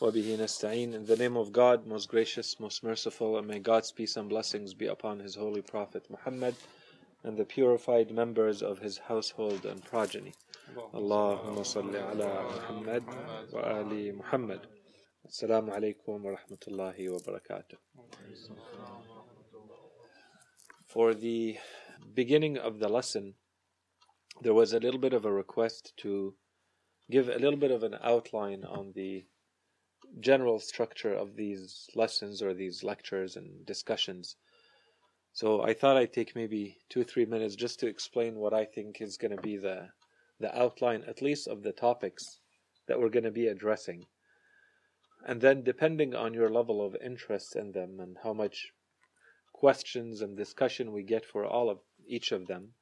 وبه نستعين In the name of God, most gracious, most merciful, and may God's peace and blessings be upon His holy Prophet Muhammad and the purified members of his household and progeny. Allahumma salli ala Muhammad wa ali Muhammad. Assalamu alaikum wa rahmatullahi wa barakatuh. For the beginning of the lesson, there was a little bit of a request to give a little bit of an outline on the general structure of these lessons or these lectures and discussions. So I thought I'd take maybe two, or three minutes just to explain what I think is going to be the, the outline, at least of the topics that we're going to be addressing. And then, depending on your level of interest in them and how much questions and discussion we get for all of each of them,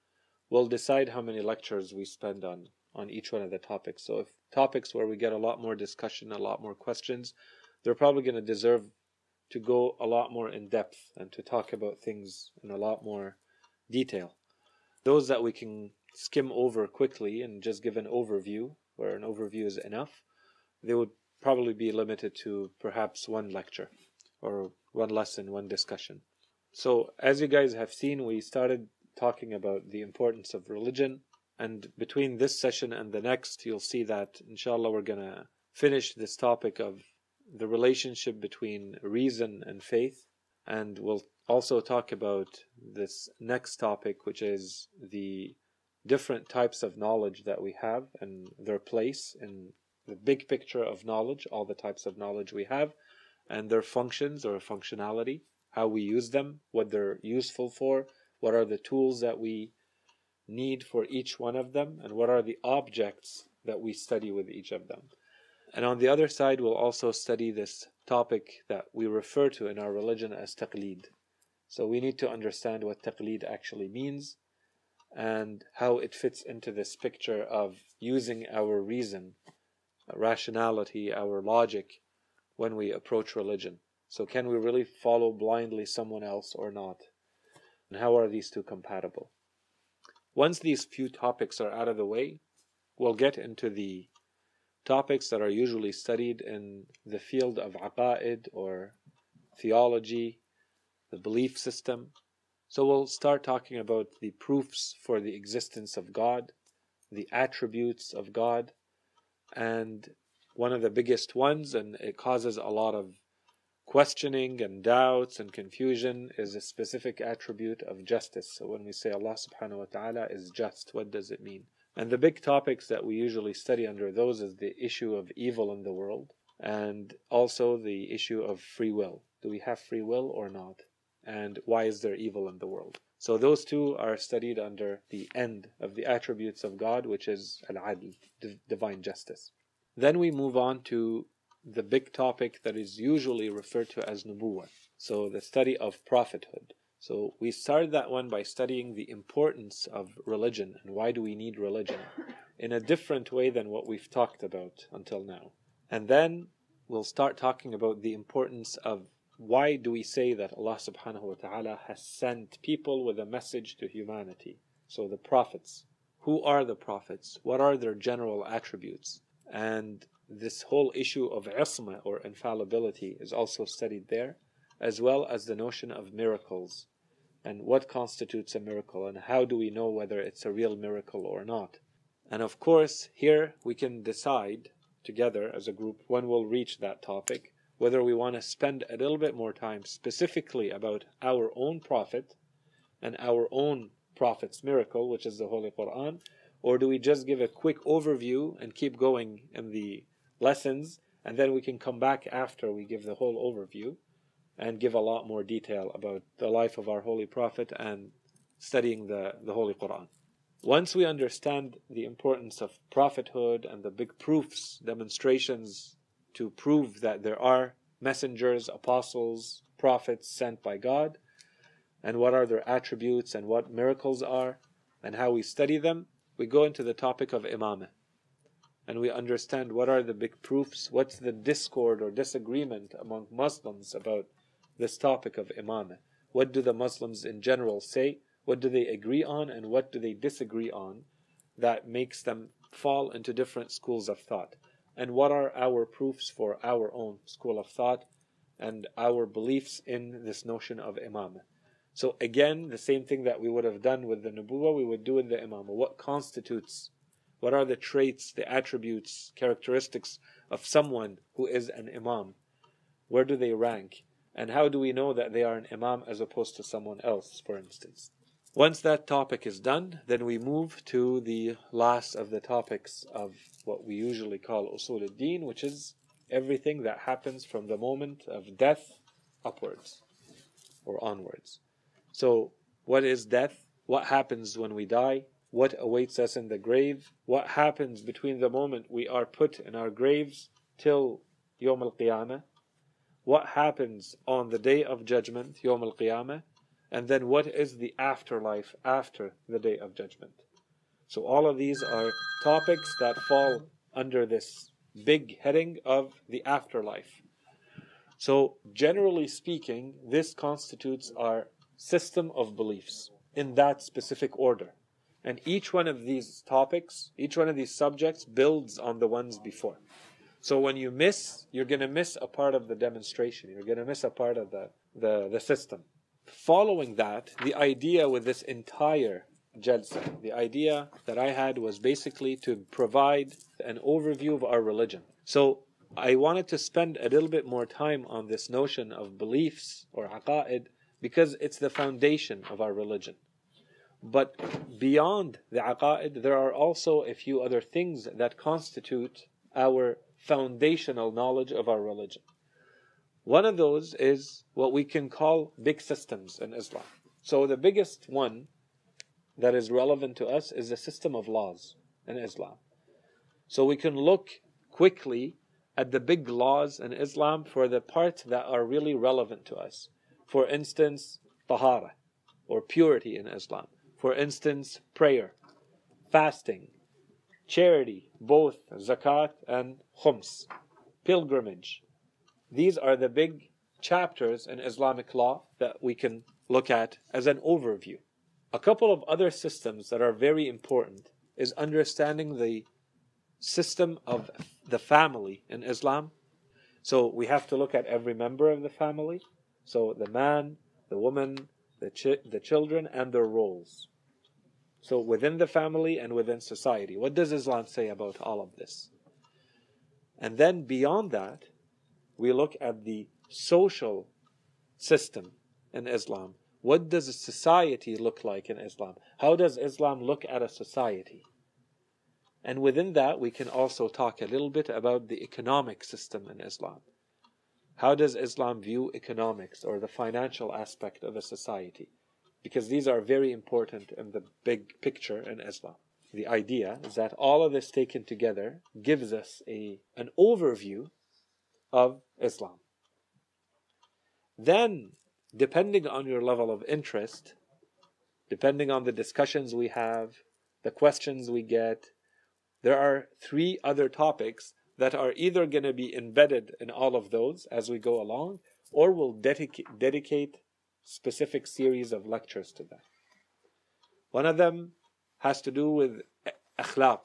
we'll decide how many lectures we spend on on each one of the topics. So if topics where we get a lot more discussion, a lot more questions, they're probably going to deserve to go a lot more in depth and to talk about things in a lot more detail. Those that we can skim over quickly and just give an overview, where an overview is enough, they would probably be limited to perhaps one lecture or one lesson, one discussion. So, as you guys have seen, we started talking about the importance of religion, and between this session and the next, you'll see that inshallah we're going to finish this topic of the relationship between reason and faith, and we'll also talk about this next topic, which is the different types of knowledge that we have and their place in the big picture of knowledge, all the types of knowledge we have, and their functions or functionality, how we use them, what they're useful for, what are the tools that we need for each one of them, and what are the objects that we study with each of them. And on the other side, we'll also study this topic that we refer to in our religion as taqlid. So we need to understand what taqlid actually means and how it fits into this picture of using our reason, rationality, our logic when we approach religion. So, can we really follow blindly someone else or not? And how are these two compatible? Once these few topics are out of the way, we'll get into the topics that are usually studied in the field of aqa'id or theology, the belief system. So we'll start talking about the proofs for the existence of God, the attributes of God, and one of the biggest ones, and it causes a lot of questioning and doubts and confusion, is a specific attribute of justice. So when we say Allah subhanahu wa ta'ala is just, what does it mean? And the big topics that we usually study under those is the issue of evil in the world and also the issue of free will. Do we have free will or not? And why is there evil in the world? So those two are studied under the end of the attributes of God, which is al-adl, divine justice. Then we move on to the big topic that is usually referred to as nubuwwah, so the study of prophethood. So we started that one by studying the importance of religion and why do we need religion in a different way than what we've talked about until now. And then we'll start talking about the importance of why do we say that Allah subhanahu wa ta'ala has sent people with a message to humanity. So the prophets. Who are the prophets? What are their general attributes? And this whole issue of isma or infallibility is also studied there as well as the notion of miracles and what constitutes a miracle and how do we know whether it's a real miracle or not. And of course, here we can decide together as a group when we'll reach that topic whether we want to spend a little bit more time specifically about our own prophet and our own prophet's miracle, which is the Holy Quran, or do we just give a quick overview and keep going in the lessons and then we can come back after we give the whole overview and give a lot more detail about the life of our Holy Prophet and studying the, the Holy Quran. Once we understand the importance of prophethood and the big proofs, demonstrations to prove that there are messengers, apostles, prophets sent by God, and what are their attributes and what miracles are, and how we study them, we go into the topic of imamah. And we understand what are the big proofs, what's the discord or disagreement among Muslims about this topic of imamah. What do the Muslims in general say? What do they agree on and what do they disagree on that makes them fall into different schools of thought? and what are our proofs for our own school of thought and our beliefs in this notion of imamah. So again, the same thing that we would have done with the nubuwah, we would do in the imamah. What constitutes, what are the traits, the attributes, characteristics of someone who is an imam? Where do they rank? And how do we know that they are an imam as opposed to someone else, for instance? Once that topic is done, then we move to the last of the topics of what we usually call usul al-din, which is everything that happens from the moment of death upwards or onwards. So, what is death? What happens when we die? What awaits us in the grave? What happens between the moment we are put in our graves till Yom al Qiyamah? What happens on the day of judgment, Yom al Qiyamah? And then what is the afterlife after the day of judgment? So, all of these are topics that fall under this big heading of the afterlife. So, generally speaking, this constitutes our system of beliefs in that specific order. And each one of these topics, each one of these subjects builds on the ones before. So when you miss, you're going to miss a part of the demonstration. You're going to miss a part of the, the, the system. Following that, the idea with this entire Jalsa. The idea that I had was basically to provide an overview of our religion. So I wanted to spend a little bit more time on this notion of beliefs or aqa'id because it's the foundation of our religion. But beyond the aqa'id, there are also a few other things that constitute our foundational knowledge of our religion. One of those is what we can call big systems in Islam. So the biggest one that is relevant to us is the system of laws in Islam. So we can look quickly at the big laws in Islam for the parts that are really relevant to us. For instance, tahara or purity in Islam. For instance, prayer, fasting, charity, both zakat and khums, pilgrimage. These are the big chapters in Islamic law that we can look at as an overview. A couple of other systems that are very important is understanding the system of the family in Islam. So we have to look at every member of the family. So the man, the woman, the, the children, and their roles. So within the family and within society. What does Islam say about all of this? And then beyond that, we look at the social system in Islam what does a society look like in Islam? How does Islam look at a society? And within that, we can also talk a little bit about the economic system in Islam. How does Islam view economics or the financial aspect of a society? Because these are very important in the big picture in Islam. The idea is that all of this taken together gives us a, an overview of Islam. Then depending on your level of interest, depending on the discussions we have, the questions we get, there are three other topics that are either going to be embedded in all of those as we go along, or we'll dedica- dedicate specific series of lectures to that. One of them has to do with akhlaq,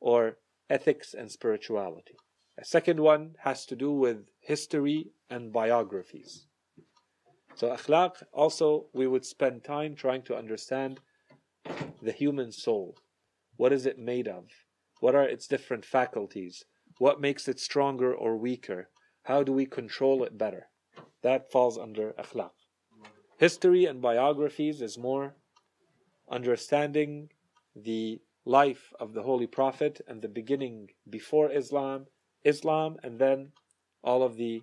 or ethics and spirituality. A second one has to do with history and biographies. So akhlaq also we would spend time trying to understand the human soul. What is it made of? What are its different faculties? What makes it stronger or weaker? How do we control it better? That falls under akhlaq. History and biographies is more understanding the life of the Holy Prophet and the beginning before Islam, Islam, and then all of the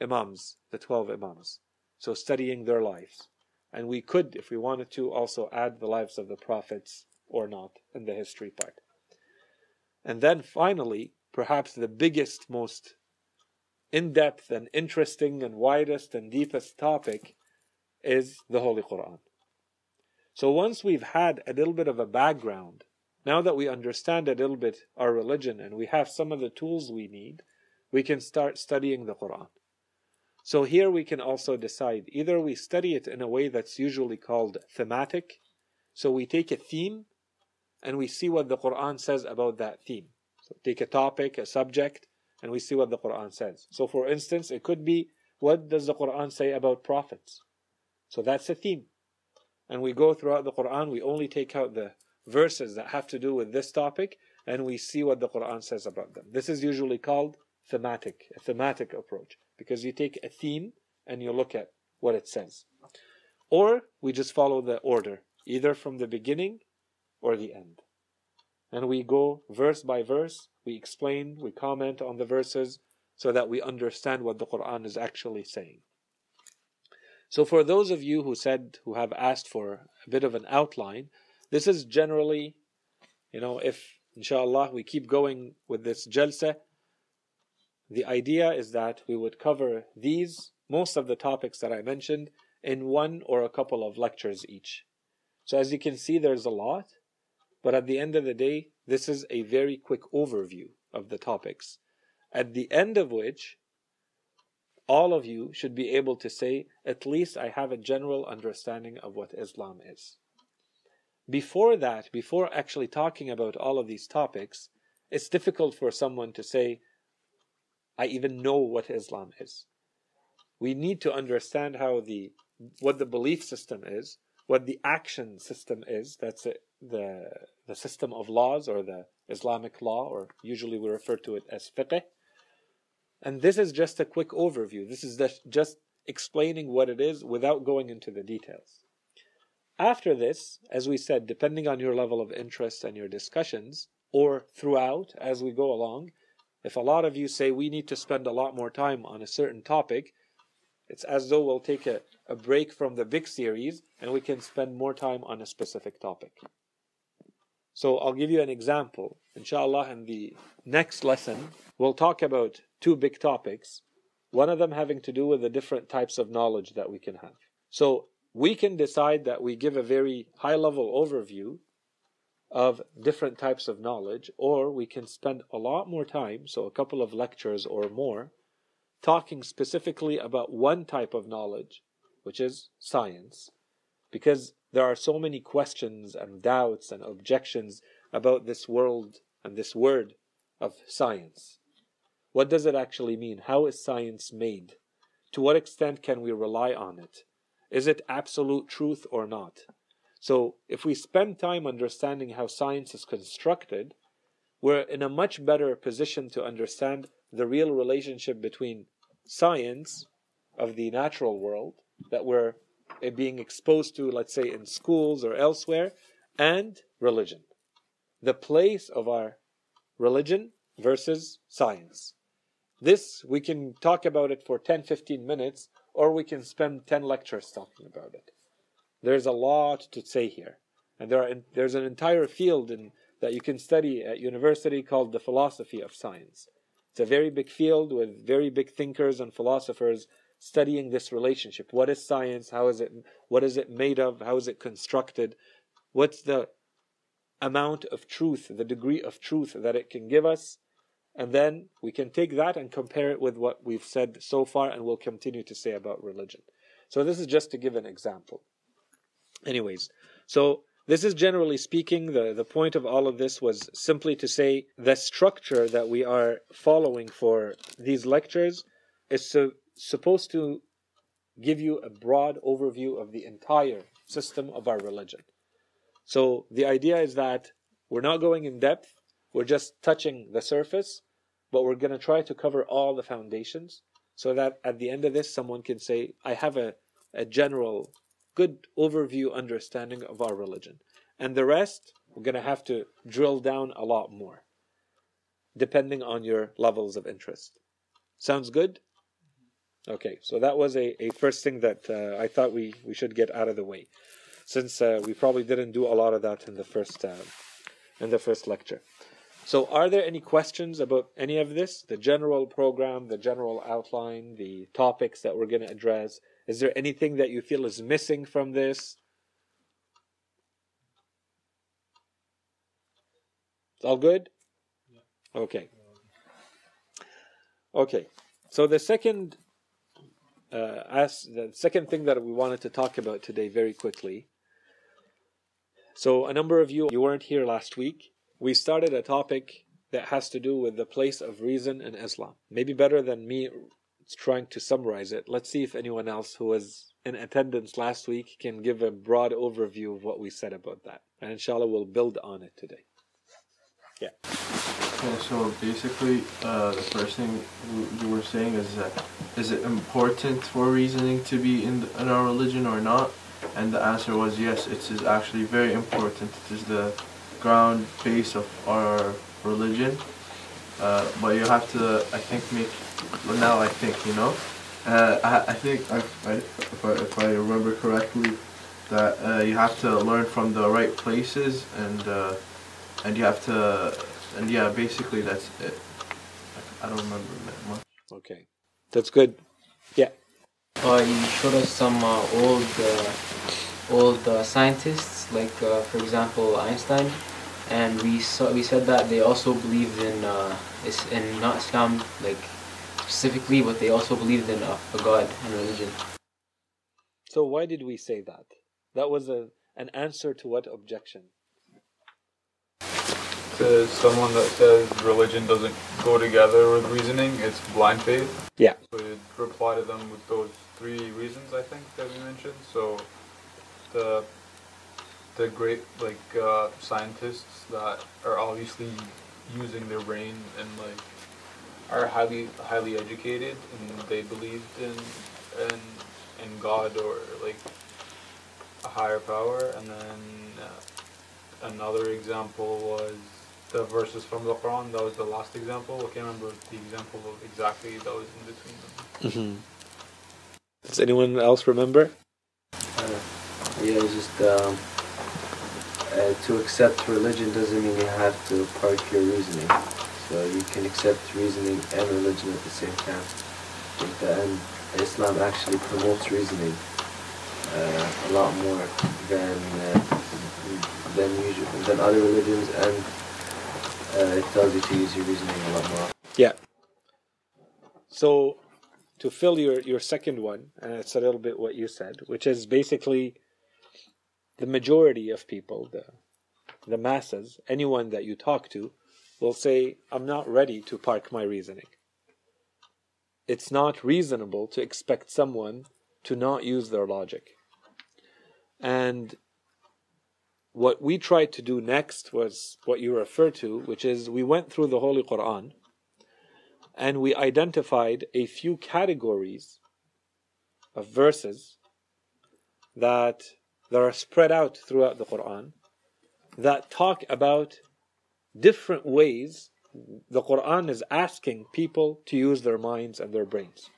Imams, the 12 Imams. So studying their lives. And we could, if we wanted to, also add the lives of the prophets or not in the history part. And then finally, perhaps the biggest, most in depth and interesting and widest and deepest topic is the Holy Quran. So once we've had a little bit of a background, now that we understand a little bit our religion and we have some of the tools we need, we can start studying the Quran. So here we can also decide either we study it in a way that's usually called thematic. So we take a theme and we see what the Quran says about that theme. So take a topic, a subject, and we see what the Quran says. So, for instance, it could be what does the Quran say about prophets? So that's a theme. And we go throughout the Quran, we only take out the verses that have to do with this topic, and we see what the Quran says about them. This is usually called thematic, a thematic approach, because you take a theme and you look at what it says. Or we just follow the order, either from the beginning or the end. And we go verse by verse, we explain, we comment on the verses so that we understand what the Quran is actually saying. So, for those of you who said, who have asked for a bit of an outline, this is generally, you know, if inshallah we keep going with this jalsa, the idea is that we would cover these, most of the topics that I mentioned, in one or a couple of lectures each. So, as you can see, there's a lot, but at the end of the day, this is a very quick overview of the topics, at the end of which all of you should be able to say, at least I have a general understanding of what Islam is. Before that, before actually talking about all of these topics, it's difficult for someone to say, I even know what Islam is. We need to understand how the what the belief system is, what the action system is. That's the the system of laws or the Islamic law, or usually we refer to it as fiqh. And this is just a quick overview. This is just explaining what it is without going into the details. After this, as we said, depending on your level of interest and your discussions, or throughout as we go along, if a lot of you say we need to spend a lot more time on a certain topic, it's as though we'll take a, a break from the big series and we can spend more time on a specific topic. So I'll give you an example. Inshallah, in the next lesson, we'll talk about two big topics, one of them having to do with the different types of knowledge that we can have. So we can decide that we give a very high level overview of different types of knowledge, or we can spend a lot more time, so a couple of lectures or more, talking specifically about one type of knowledge, which is science, because there are so many questions and doubts and objections about this world and this word of science. What does it actually mean? How is science made? To what extent can we rely on it? Is it absolute truth or not? So, if we spend time understanding how science is constructed, we're in a much better position to understand the real relationship between science of the natural world that we're Uh, being exposed to, let's say, in schools or elsewhere, and religion. The place of our religion versus science. This, we can talk about it for 10, 15 minutes, or we can spend 10 lectures talking about it. There's a lot to say here. And there are, there's an entire field in, that you can study at university called the philosophy of science. It's a very big field with very big thinkers and philosophers studying this relationship. What is science? How is it? What is it made of? How is it constructed? What's the amount of truth, the degree of truth that it can give us? And then we can take that and compare it with what we've said so far and we'll continue to say about religion. So this is just to give an example. Anyways, so this is generally speaking, the, the point of all of this was simply to say the structure that we are following for these lectures is to supposed to give you a broad overview of the entire system of our religion. So the idea is that we're not going in depth, we're just touching the surface, but we're going to try to cover all the foundations so that at the end of this, someone can say, I have a, a general, good overview understanding of our religion. And the rest, we're going to have to drill down a lot more, depending on your levels of interest. Sounds good? Okay, so that was a, a first thing that uh, I thought we, we should get out of the way, since uh, we probably didn't do a lot of that in the first uh, in the first lecture. So, are there any questions about any of this? The general program, the general outline, the topics that we're going to address. Is there anything that you feel is missing from this? It's all good. Okay. Okay. So the second uh, as the second thing that we wanted to talk about today very quickly. So, a number of you you weren't here last week. We started a topic that has to do with the place of reason in Islam. Maybe better than me trying to summarize it. Let's see if anyone else who was in attendance last week can give a broad overview of what we said about that. And inshallah, we'll build on it today. Yeah. Okay, so basically, uh, the first thing you were saying is that is it important for reasoning to be in, the, in our religion or not? And the answer was yes, it is actually very important. It is the ground base of our religion. Uh, but you have to, I think, make, well, now I think, you know, uh, I, I think, I, I, if, I, if I remember correctly, that uh, you have to learn from the right places and uh, and you have to, and yeah, basically that's it. I don't remember that much. Okay, that's good. Yeah. Uh, you showed us some uh, old uh, old uh, scientists, like uh, for example Einstein, and we saw we said that they also believed in uh, in not Islam like specifically, but they also believed in a God and religion. So why did we say that? That was a an answer to what objection? To someone that says religion doesn't go together with reasoning, it's blind faith. Yeah. So you'd reply to them with those three reasons I think that we mentioned. So the the great like uh, scientists that are obviously using their brain and like are highly highly educated and they believed in in in God or like a higher power and then uh, another example was the verses from the Quran that was the last example I can't remember the example of exactly that was in between them mm-hmm. does anyone else remember uh, yeah it's just um, uh, to accept religion doesn't mean you have to park your reasoning. So you can accept reasoning and religion at the same time. And Islam actually promotes reasoning uh, a lot more than uh, than usual than other religions, and Uh, it tells you to use your reasoning a lot more. Yeah. So to fill your your second one, and it's a little bit what you said, which is basically the majority of people, the, the masses, anyone that you talk to, will say, I'm not ready to park my reasoning. It's not reasonable to expect someone to not use their logic. And what we tried to do next was what you refer to, which is we went through the Holy Quran and we identified a few categories of verses that that are spread out throughout the Quran that talk about different ways the Quran is asking people to use their minds and their brains,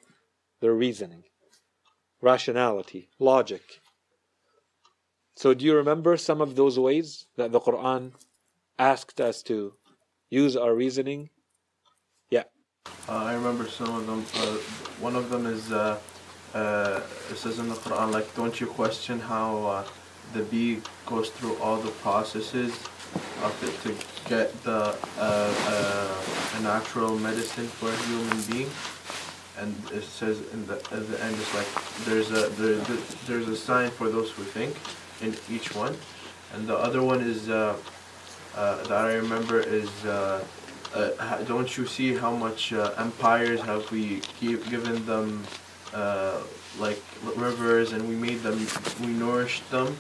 their reasoning, rationality, logic. So, do you remember some of those ways that the Quran asked us to use our reasoning? Yeah. Uh, I remember some of them. Uh, one of them is. Uh, uh, it says in the Quran, like, don't you question how uh, the bee goes through all the processes of it to get the uh, a natural medicine for a human being? And it says in the at the end, it's like there's a there, there's a sign for those who think in each one, and the other one is uh, uh, that I remember is. Uh, uh, don't you see how much uh, empires have we give, given them like rivers and we made them, we nourished them,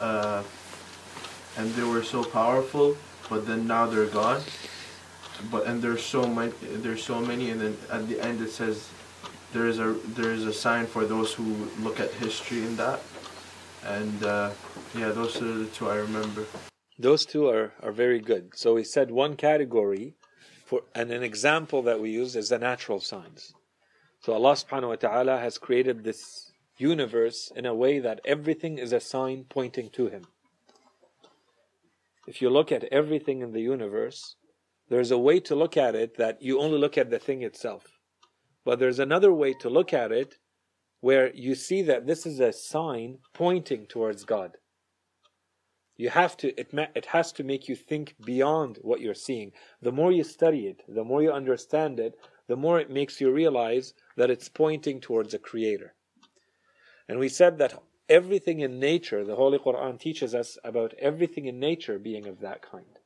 and they were so powerful, but then now they're gone. But and there's so many, there's so many, and then at the end it says there is a there is a sign for those who look at history in that, and uh, yeah, those are the two I remember. Those two are, are very good. So we said one category for and an example that we use is the natural signs. So Allah subhanahu wa ta'ala has created this universe in a way that everything is a sign pointing to Him. If you look at everything in the universe, there's a way to look at it that you only look at the thing itself. But there's another way to look at it where you see that this is a sign pointing towards God. You have to, it, it has to make you think beyond what you're seeing. The more you study it, the more you understand it, the more it makes you realize that it's pointing towards a creator. And we said that everything in nature, the Holy Quran teaches us about everything in nature being of that kind.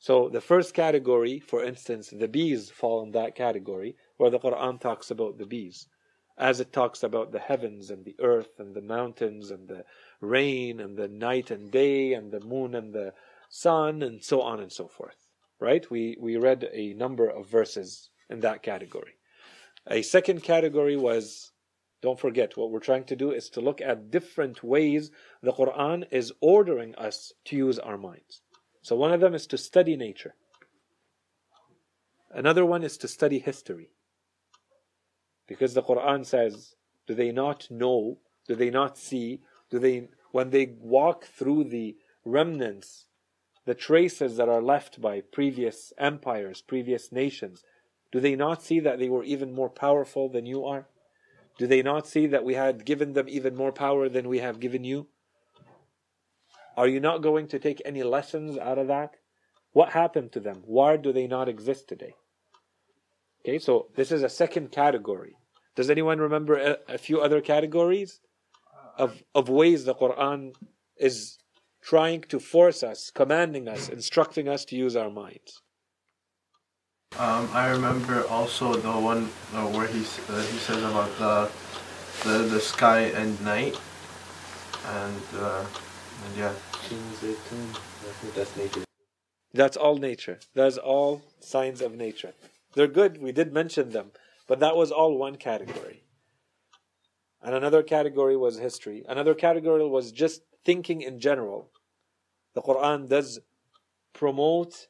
So the first category, for instance, the bees fall in that category, where the Quran talks about the bees, as it talks about the heavens and the earth and the mountains and the rain and the night and day and the moon and the sun and so on and so forth. Right? We we read a number of verses in that category. A second category was don't forget, what we're trying to do is to look at different ways the Quran is ordering us to use our minds. So one of them is to study nature. Another one is to study history. Because the Quran says, do they not know? Do they not see? Do they when they walk through the remnants, the traces that are left by previous empires, previous nations, do they not see that they were even more powerful than you are? Do they not see that we had given them even more power than we have given you? Are you not going to take any lessons out of that? What happened to them? Why do they not exist today? Okay, so this is a second category. Does anyone remember a, a few other categories of, of ways the Quran is trying to force us, commanding us, instructing us to use our minds? Um, I remember also the one uh, where he uh, he says about the the, the sky and night, and, uh, and yeah. That's nature. That's all nature. That's all signs of nature. They're good. We did mention them, but that was all one category. And another category was history. Another category was just thinking in general. The Quran does promote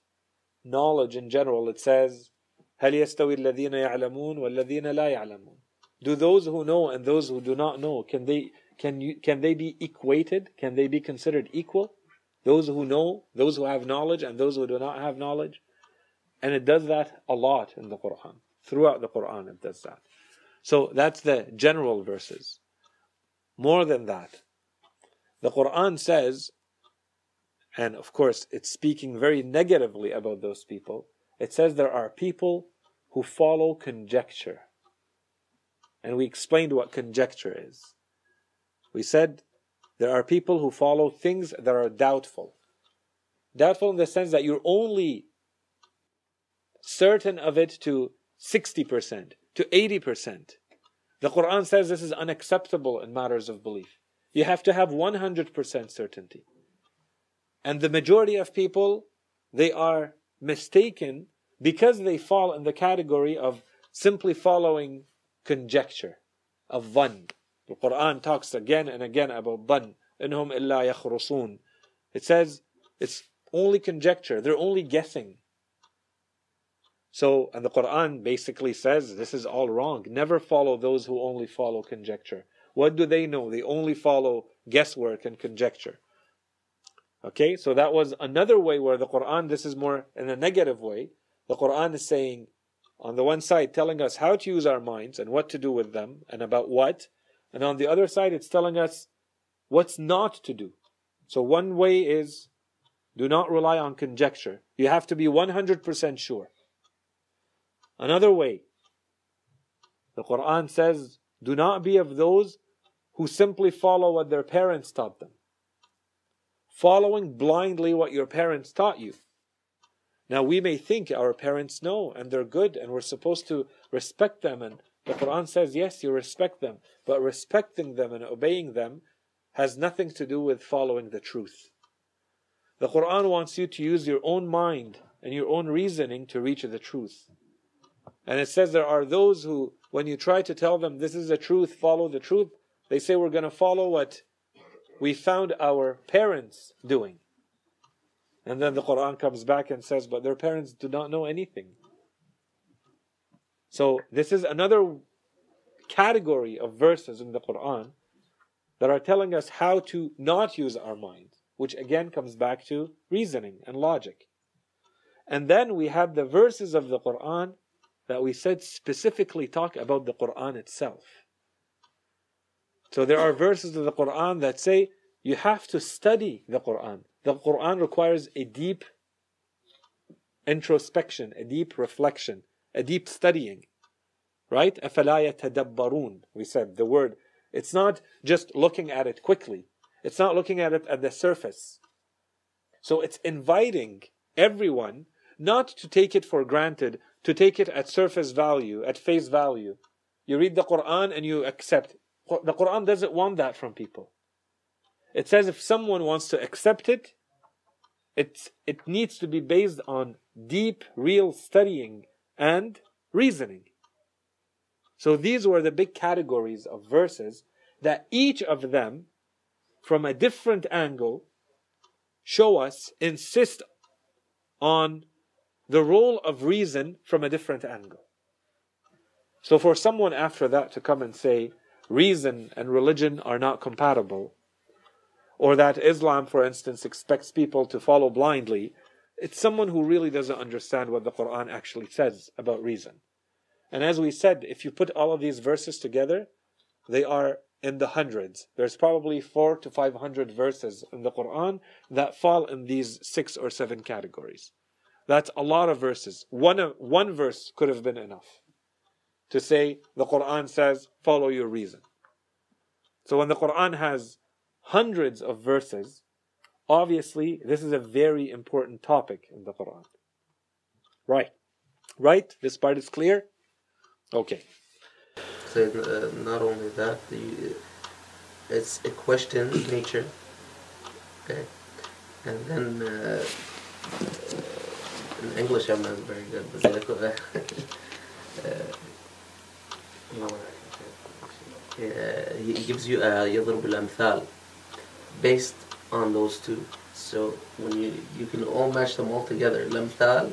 knowledge in general. It says, هل يستوي الذين يعلمون والذين لا يعلمون Do those who know and those who do not know, can they, can you, can they be equated? Can they be considered equal? Those who know, those who have knowledge and those who do not have knowledge? And it does that a lot in the Quran. Throughout the Quran it does that. So that's the general verses. More than that, the Quran says, and of course it's speaking very negatively about those people, it says there are people who follow conjecture. And we explained what conjecture is. We said there are people who follow things that are doubtful. Doubtful in the sense that you're only certain of it to 60%, to 80%. The Quran says this is unacceptable in matters of belief. You have to have 100% certainty. And the majority of people, they are mistaken because they fall in the category of simply following conjecture, of dhann. The Quran talks again and again about dhann in whom إلا يخرصون. It says it's only conjecture. They're only guessing. So, and the Quran basically says this is all wrong. Never follow those who only follow conjecture. What do they know? They only follow guesswork and conjecture. Okay, so that was another way where the Quran, this is more in a negative way. The Quran is saying, on the one side, telling us how to use our minds and what to do with them and about what. And on the other side, it's telling us what's not to do. So one way is do not rely on conjecture. You have to be 100% sure. Another way, the Quran says, do not be of those who simply follow what their parents taught them. Following blindly what your parents taught you. Now we may think our parents know and they're good and we're supposed to respect them and the Quran says yes you respect them but respecting them and obeying them has nothing to do with following the truth. The Quran wants you to use your own mind and your own reasoning to reach the truth. And it says there are those who, when you try to tell them this is the truth, follow the truth, they say we're going to follow what we found our parents doing. And then the Quran comes back and says, but their parents do not know anything. So this is another category of verses in the Quran that are telling us how to not use our mind, which again comes back to reasoning and logic. And then we have the verses of the Quran that we said specifically talk about the Quran itself. So there are verses of the Quran that say you have to study the Quran. The Quran requires a deep introspection, a deep reflection, a deep studying. Right? أَفَلَا يَتَدَبَّرُونَ We said the word. It's not just looking at it quickly. It's not looking at it at the surface. So it's inviting everyone not to take it for granted, to take it at surface value, at face value. You read the Quran and you accept. The Quran doesn't want that from people. It says if someone wants to accept it, it, it needs to be based on deep, real studying and reasoning. So these were the big categories of verses that each of them, from a different angle, show us, insist on the role of reason from a different angle. So for someone after that to come and say reason and religion are not compatible, or that Islam, for instance, expects people to follow blindly, it's someone who really doesn't understand what the Quran actually says about reason. And as we said, if you put all of these verses together, they are in the hundreds. There's probably four to five hundred verses in the Quran that fall in these six or seven categories. That's a lot of verses. One, one verse could have been enough to say the Quran says, follow your reason. So when the Quran has hundreds of verses, obviously this is a very important topic in the Quran. Right. Right? This part is clear? Okay. So uh, not only that, the, it's a question nature. Okay. And then uh, in English I'm not very good, but uh, yeah, he gives you a يضرب الأمثال based on those two. So when you you can all match them all together. الأمثال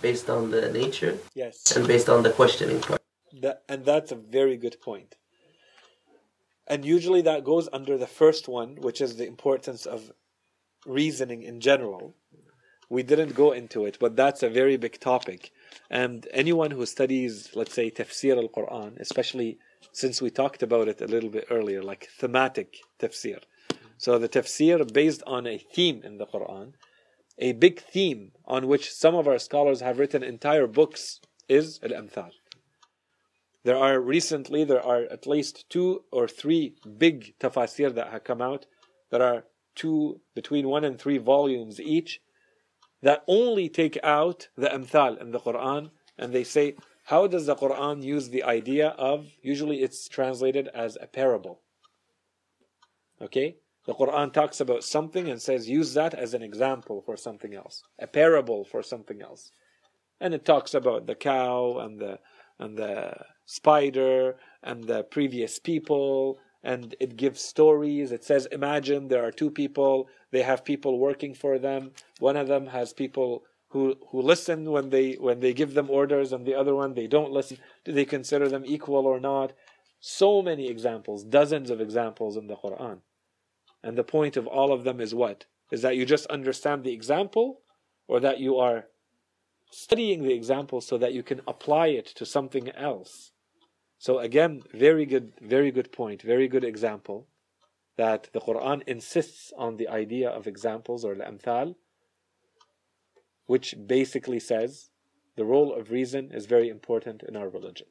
based on the nature. Yes. And based on the questioning part. That, and that's a very good point. And usually that goes under the first one, which is the importance of reasoning in general. We didn't go into it, but that's a very big topic. And anyone who studies, let's say, tafsir al Quran, especially since we talked about it a little bit earlier, like thematic tafsir. So the tafsir based on a theme in the Quran, a big theme on which some of our scholars have written entire books is al amthal. There are recently there are at least two or three big tafsir that have come out that are two between one and three volumes each that only take out the amthal in the Quran and they say how does the Quran use the idea of usually it's translated as a parable. Okay? The Quran talks about something and says use that as an example for something else a parable for something else. And it talks about the cow and the and the spider and the previous people and it gives stories. It says, imagine there are two people, they have people working for them. One of them has people who, who listen when they when they give them orders, and the other one they don't listen. Do they consider them equal or not? So many examples, dozens of examples in the Quran. And the point of all of them is what? Is that you just understand the example, or that you are studying the example so that you can apply it to something else. So again, very good, very good point, very good example that the Quran insists on the idea of examples or al-amthal, which basically says the role of reason is very important in our religion.